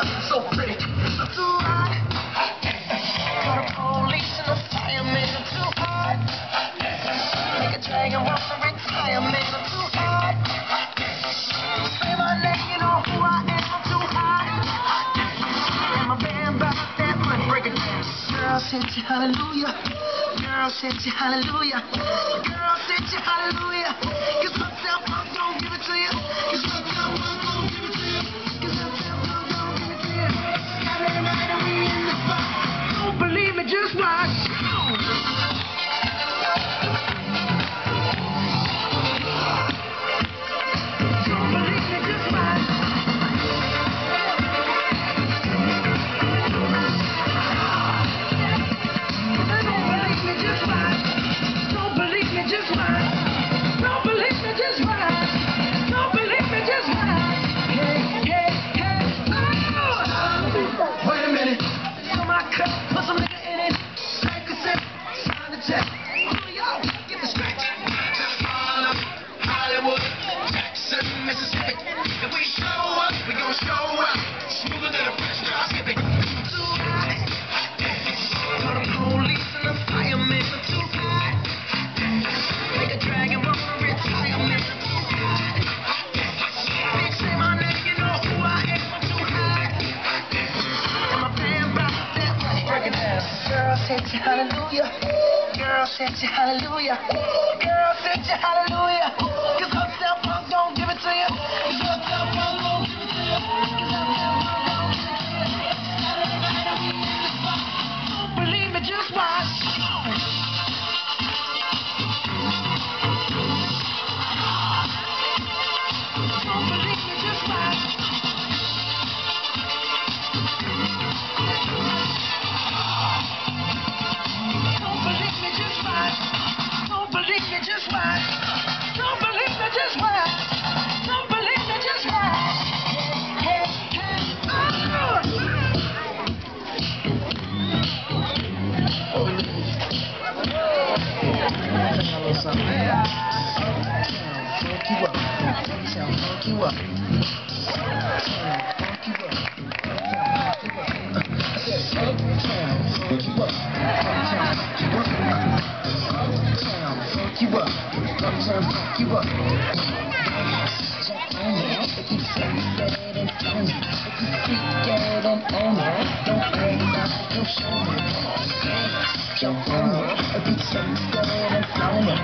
So pretty. Too hot. For the police and the firemen, I'm too hot. Make a dragon wanna retire, man, I'm too hot. Say my name, you know who I am, I'm too hot. And my band about that money, break it down. Girl, said you hallelujah. Girl, said you hallelujah. Girl, said you hallelujah. Cause uptown funk don't give it to you. Cause uptown hallelujah. Girl, said you hallelujah. Girl, said you hallelujah. Cause you up. They shall funk you up. Funk you up. I said, uptown, funk you up. Uptown, funk you up. Uptown, funk you up. Uptown, funk you up. Check on me, if you freak dead and own me, if you freak dead and own me, don't play now, don't show me. Jump on me, if you freak dead and own me.